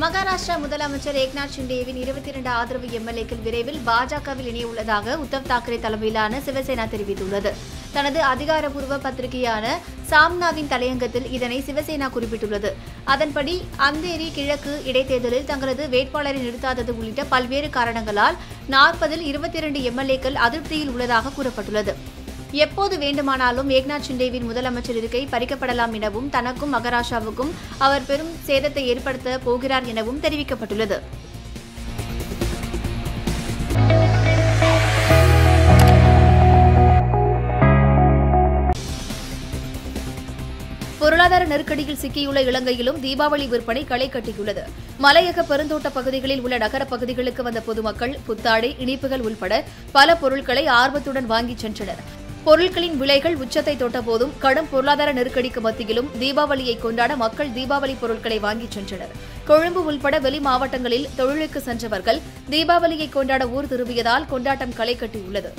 மகாராஷ்டிரா முதலமைச்சர் ஏக்நாத் ஷிண்டேவின் இருபத்தி இரண்டு ஆதரவு எம்எல்ஏக்கள் விரைவில் பாஜகவில் இணைய உள்ளதாக உத்தவ் தாக்கரே தலைமையிலான சிவசேனா தெரிவித்துள்ளது. தனது அதிகாரப்பூர்வ பத்திரிகையான சாம்னாவின் தலையங்கத்தில் இதனை சிவசேனா குறிப்பிட்டுள்ளது. அதன்படி அந்தேரி கிழக்கு இடைத்தேர்தலில் தங்களது வேட்பாளரை நிறுத்தாதது உள்ளிட்ட பல்வேறு காரணங்களால் நாற்பதில் இருபத்தி இரண்டு எம்எல்ஏக்கள் அதிருப்தியில் உள்ளதாக கூறப்பட்டுள்ளது. எப்போது வேண்டுமானாலும் ஏக்நாத் ஷிண்டேவின் முதலமைச்சர் இருக்கை பறிக்கப்படலாம் எனவும் தனக்கும் மகாராஷ்டிராவுக்கும் அவர் பெரும் சேதத்தை ஏற்படுத்த போகிறார் எனவும் தெரிவிக்கப்பட்டுள்ளது. பொருளாதார நெருக்கடியில் சிக்கியுள்ள இலங்கையிலும் தீபாவளி விற்பனை களை கட்டியுள்ளது. மலையக பெருந்தோட்ட பகுதிகளில் உள்ள நகரப் பகுதிகளுக்கு வந்த பொதுமக்கள் புத்தாடை இனிப்புகள் உள்பட பல பொருட்களை ஆர்வத்துடன் வாங்கிச் சென்றனர். பொருட்களின் விலைகள் உச்சத்தை தொட்டபோதும் கடும் பொருளாதார நெருக்கடிக்கு மத்தியிலும் தீபாவளியை கொண்டாட மக்கள் தீபாவளி பொருட்களை வாங்கிச் சென்றனர். கொழும்பு உள்பட வெளி மாவட்டங்களில் தொழிலுக்கு சென்றவர்கள் தீபாவளியை கொண்டாட ஊர் திரும்பியதால் கொண்டாட்டம் களை கட்டியுள்ளது.